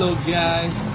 Hello guy.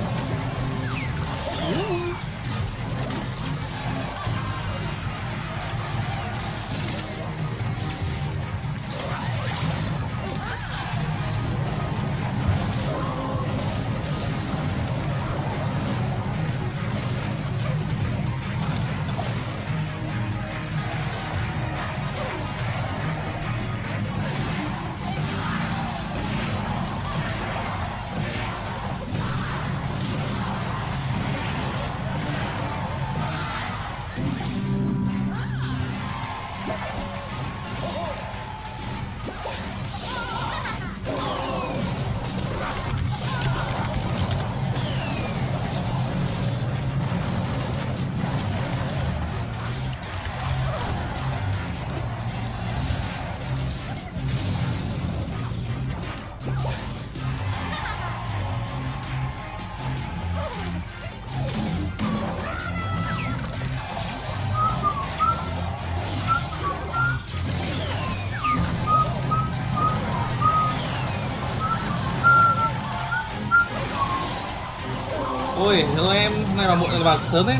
Ôi, hello em, nay vào muộn vào sớm đấy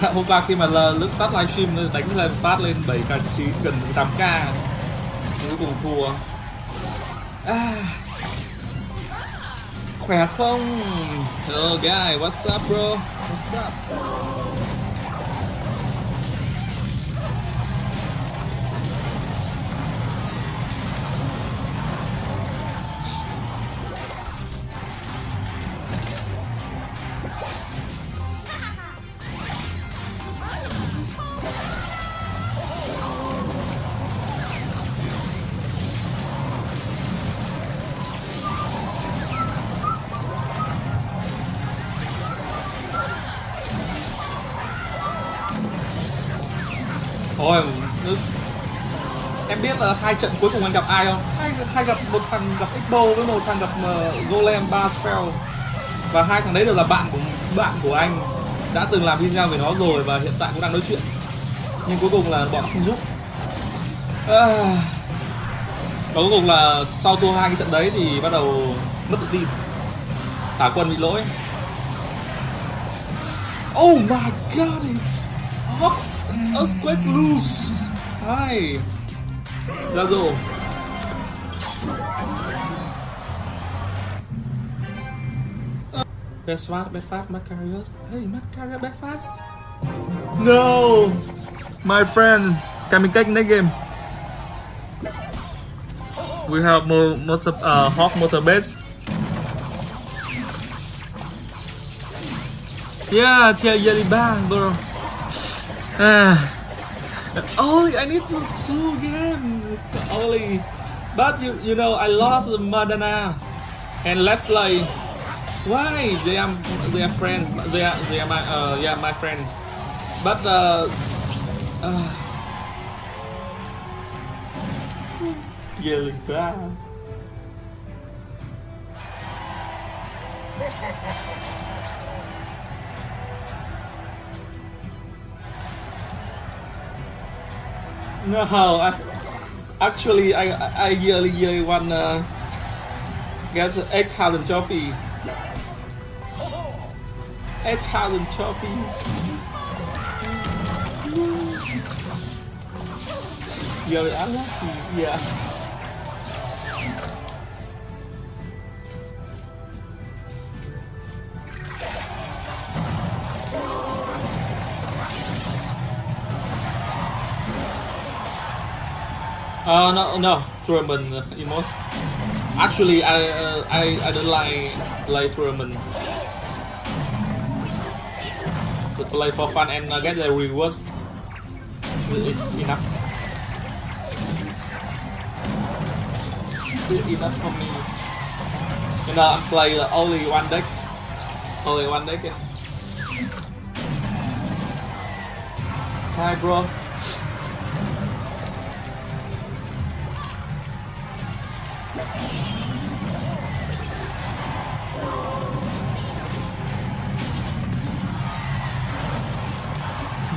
Hôm qua khi mà lúc tắt livestream nó đánh lên phát lên 7k 9 gần 8k Cuối cùng thua à. Khỏe không? Hello guy, what's up bro? What's up? Em biết là hai trận cuối cùng anh gặp ai không? Hai, hai gặp một thằng gặp Expo với một thằng gặp uh, Golem ba spell. Và hai thằng đấy đều là bạn của bạn của anh. Đã từng làm video về nó rồi và hiện tại cũng đang nói chuyện. Nhưng cuối cùng là bọn không giúp. À, và cuối cùng là sau thua hai cái trận đấy thì bắt đầu mất tự tin. Thả quân bị lỗi. Oh my god Ox, Earthquake loose Hi Rồi Best fast, best fast, Macarius Hey, Macarius, best fast No! My friend Can we get next game We have more motor, uh, Hawk motor base. Yeah, cheer Yeri Bang, bro. Ah. Only I need to two again. Only, but you you know I lost Madana and Leslie. Why they are they are friend they are they are my uh yeah my friend, but uh. uh Yelling back. No, I, actually, I I really really wanna uh, get the eight thousand trophy. Eight thousand trophy. Giờ unlucky, yeah. Uh, no, no, tournament uh, emos. Actually, I, uh, I, I don't like like tournament. To play for fun and uh, get the rewards is enough. It's enough for me. You know, I play uh, only one deck. Only one deck. Yeah. Hi, bro.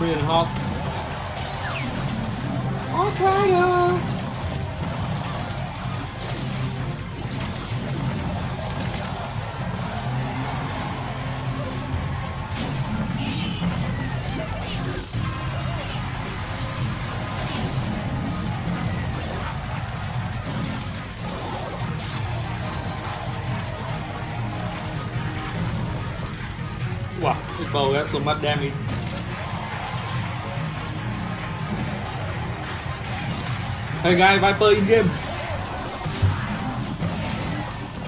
Free and Hoss. Okay. Wow, it's bow so much damage. Hey guy, Viper in game.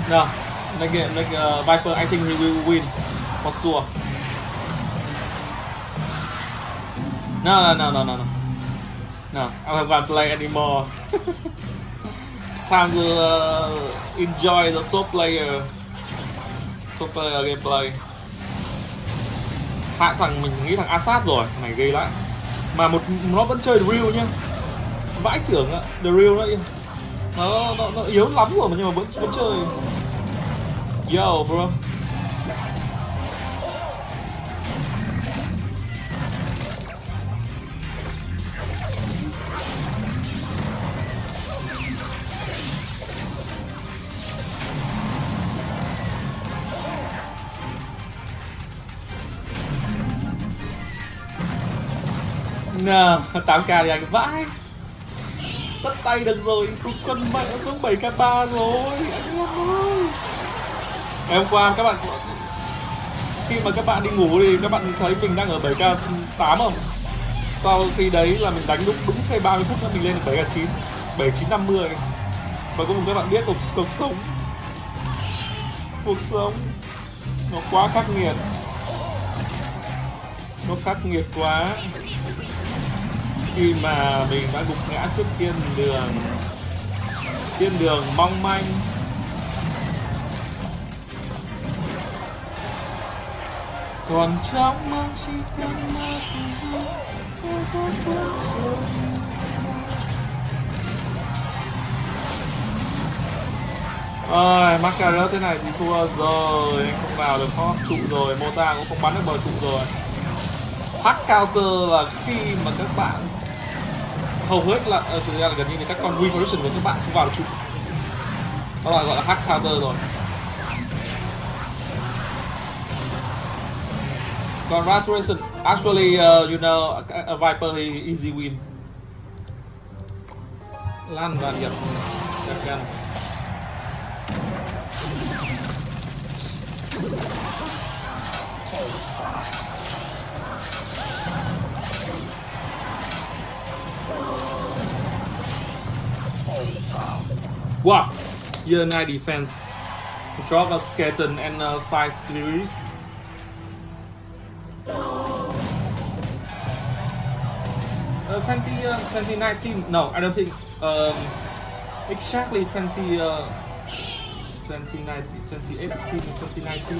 No, like, like uh, Viper, I think he will win for sure. No, no, no, no, no, no. No, I don't want to play anymore. Time to uh, enjoy the top player. Top player gameplay. Hạ thằng mình nghĩ thằng Assad rồi, thằng này ghê lắm. Mà một nó vẫn chơi real nhá. Vãi trưởng ạ, The Real đấy nó nó, nó yếu lắm rồi mà nhưng mà vẫn vẫn chơi. Yo bro. Nè, 8k thì anh vãi Tất tay được rồi, tụt cân mạnh đã xuống 7k3 rồi Anh em ơi. Ngày hôm qua các bạn Khi mà các bạn đi ngủ thì các bạn thấy mình đang ở 7k8 không? Sau khi đấy là mình đánh đúng đúng thêm 30 phút nữa mình lên được 7k9 7950 Và cũng các bạn biết cuộc, cuộc sống Cuộc sống Nó quá khắc nghiệt. Nó khắc nghiệt quá khi mà mình đã gục ngã trước thiên đường. Thiên đường mong manh. Còn trong mơ chỉ cần mơ ơi Macaret thế này thì thua rồi, anh không vào được khó trụ rồi, mota cũng không bắn được bờ trụ rồi. Hắc cao cơ là khi mà các bạn hầu hết là uh, thực ra là gần như là các con win production của các bạn không vào được trụ đó là gọi là hack counter rồi. Còn Restoration actually uh, you know a, a Viper he easy win. Lan và nhập các gan. Wow! Year 9 defense. Drop a skeleton and uh, 5 series. Uh, 20, uh, 2019, no, I don't think, um, exactly 20, uh, 2019, 2018, 2019.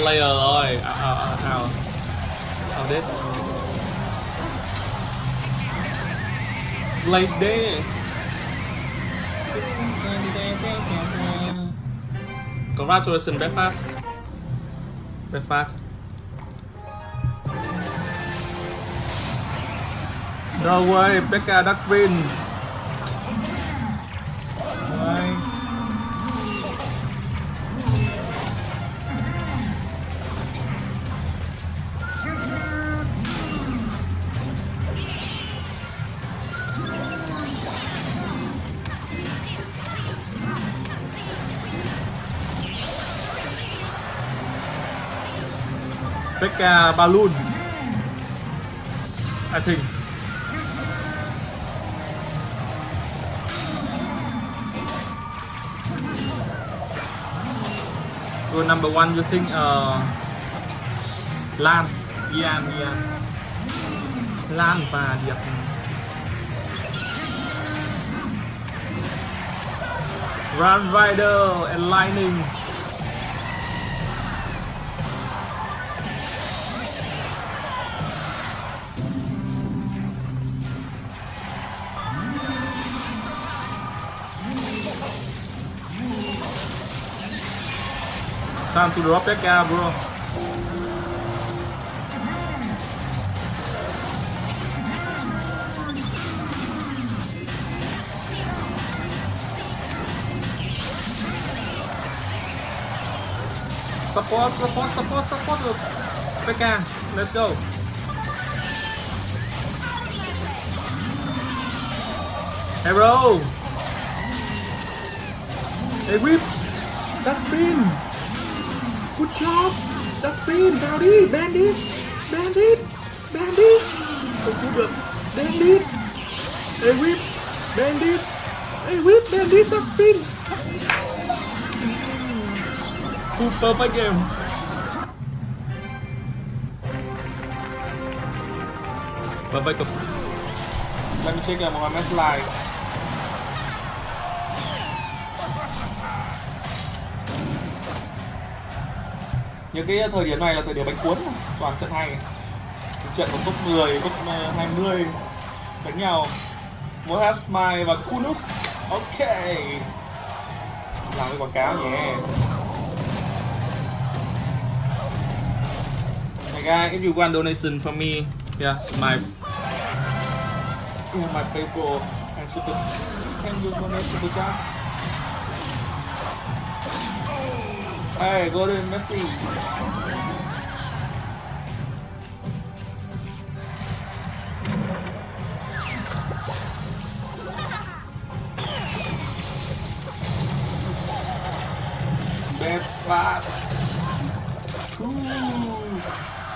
Player rồi. à, à, à, Out update Blade day. Congratulations, breakfast breakfast No way, Becca đã Becca à, Balloon. I think. Rule number one, you think uh, Lan, Yan, Yan, Lan và Điệp. Run Rider and Lightning. Time to drop that guy, bro. Support, support, support, support được PK. Let's go. Hey bro. Hey whip. Pin. Good job. Pin. Vào đi. Bandit. Bandit. Bandit. Không cứu được. Bandit. Hey whip. Bandit. Hey whip. Bandit. Pin. Full perfect game. Let me check uh, Mohammed's live. Những cái thời điểm này là thời điểm bánh cuốn toàn trận hay. Trận của top 10, top uh, 20 đánh nhau. Mohamed Mai và Kunus. Ok. Làm cái quảng cáo nhé. Hey guys, if you want donation from me, yeah, my yeah, my PayPal and super. Can you donate super chat? Alright, go to Messi. Bad spot. Ooh.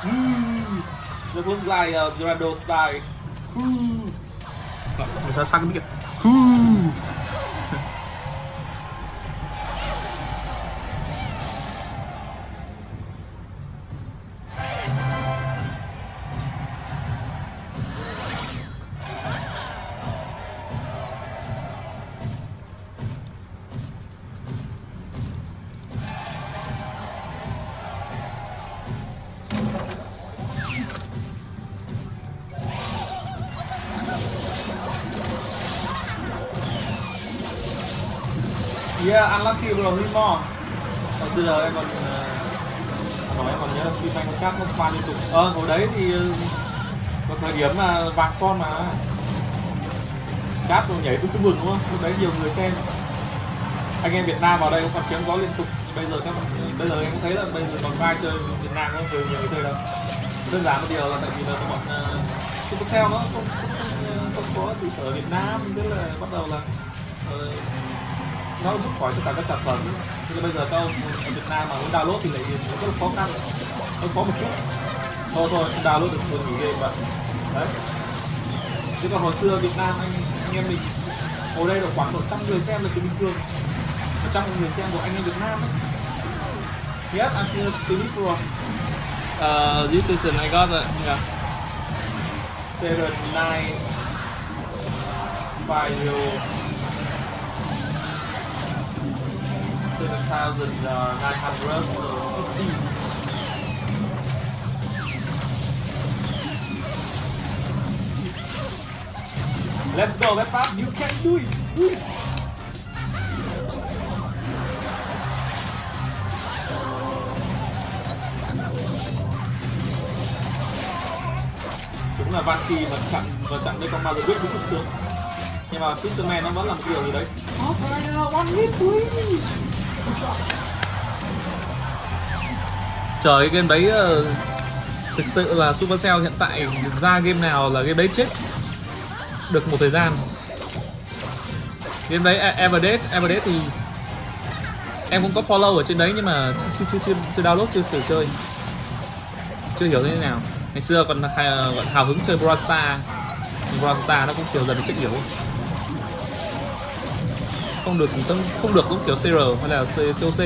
Mm. Look, look like uh, Zerando style. Ooh. Começar a saga, again. Ooh. Yeah, unlucky. Hồi xưa giờ em còn ờ, nói em còn nhớ là stream anh có chat nó spam liên tục. Ờ, hồi đấy thì ờ, có thời điểm mà vàng son mà chat rồi nhảy tung tung bừng đúng không? Lúc đấy nhiều người xem. Anh em Việt Nam vào đây cũng còn chém gió liên tục. Bây giờ các ờ, bây giờ em cũng thấy là bây giờ còn vai chơi Việt Nam không nhiều người chơi đâu. Đơn giản một điều là tại vì là các bọn uh, Supercell nó không, không, không, không có trụ sở ở Việt Nam, tức là bắt đầu là uh, nó rút khỏi tất cả các sản phẩm. Nhưng bây giờ các ông ở Việt Nam mà muốn download thì lại rất là khó khăn. Hơi khó một chút. Thôi thôi download được tôi nghỉ game vậy đấy. Chứ còn hồi xưa Việt Nam anh anh em mình hồi đây là khoảng một trăm người xem là chuyện bình thường. Một trăm người xem của anh em Việt Nam ấy. Yes, I'm finished Philip Pro. Uh, this season I got uh, yeah, seven, nine, five, 7,950. Uh, Let's go, get pop, You can do it. Do it. Đúng là Vanti mà chặn mà chặn đây con ma rồi biết đúng được sướng. Nhưng mà Fisherman nó vẫn làm kiểu gì đấy. Off right one hit please. Trời cái game đấy uh, thực sự là Supercell hiện tại ra game nào là game đấy chết được một thời gian. Game đấy e- Everdead Everdead thì em cũng có follow ở trên đấy nhưng mà chưa chưa chưa chưa download chưa sửa chơi. Chưa hiểu thế nào. Ngày xưa còn hay, còn ờ, hào hứng chơi Brawl Stars. Brawl Stars nó cũng chiều dần chết yếu không được không được giống kiểu CR hay là COC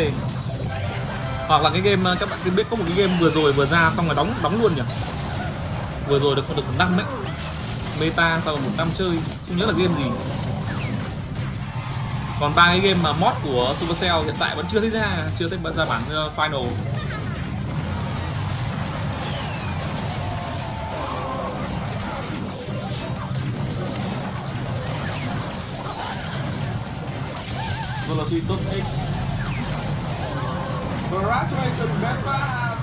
hoặc là cái game à, các bạn biết có một cái game vừa rồi vừa ra xong rồi đóng đóng luôn nhỉ? Vừa rồi được được một năm ấy. Meta sau một năm chơi, không nhớ là game gì. Còn ba cái game mà mod của Supercell hiện tại vẫn chưa thấy ra, chưa thấy ra bản ờ, final. Velocity top 8 Congratulations, Bedford!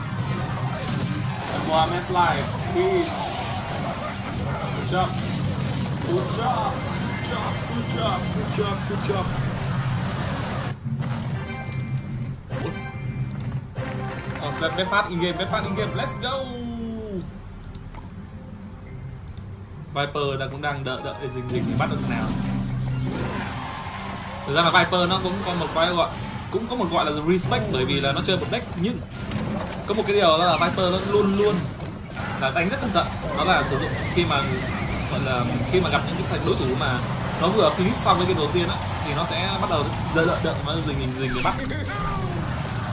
Mohamed Life, he Good job. Good job. Good job. Good job. Good job. Good job. oh bet, phát in game, bet phát in game. Let's go. Viper đang cũng đang đợi đợi dình dình để bắt được thằng nào. Thực ra là Viper nó cũng có một cái gọi cũng có một gọi là respect bởi vì là nó chơi một deck nhưng có một cái điều đó là Viper nó luôn luôn là đánh rất cẩn thận. Đó là sử dụng khi mà gọi là khi mà gặp những cái đối thủ mà nó vừa finish xong cái game đầu tiên á thì nó sẽ bắt đầu đợi đợi đợi mà dình dình dình để bắt.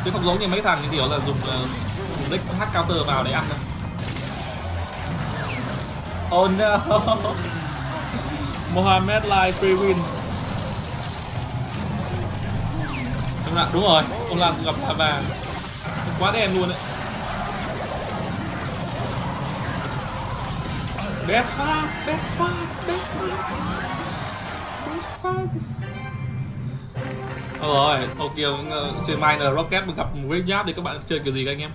Chứ không giống như mấy thằng thì kiểu là dùng uh, dùng deck hack counter vào để ăn đâu. Oh no. Mohamed Lai free win. Vâng đúng, đúng rồi, ông làm gặp lava Quá đen luôn đấy. Best phát, best phát, best phát. Best phát. Ôi rồi, ok, trên ờ, Miner Rocket gặp một Graveyard thì các bạn chơi kiểu gì các anh em?